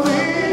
me.